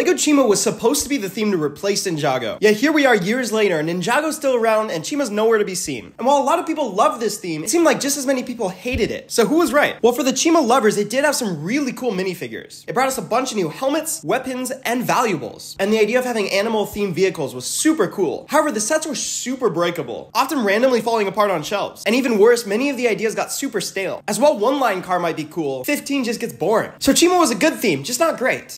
LEGO Chima was supposed to be the theme to replace Ninjago. Yet here we are years later, and Ninjago's still around, and Chima's nowhere to be seen. And while a lot of people love this theme, it seemed like just as many people hated it. So who was right? Well, for the Chima lovers, it did have some really cool minifigures. It brought us a bunch of new helmets, weapons, and valuables. And the idea of having animal-themed vehicles was super cool. However, the sets were super breakable, often randomly falling apart on shelves. And even worse, many of the ideas got super stale. As while one line car might be cool, 15 just gets boring. So Chima was a good theme, just not great.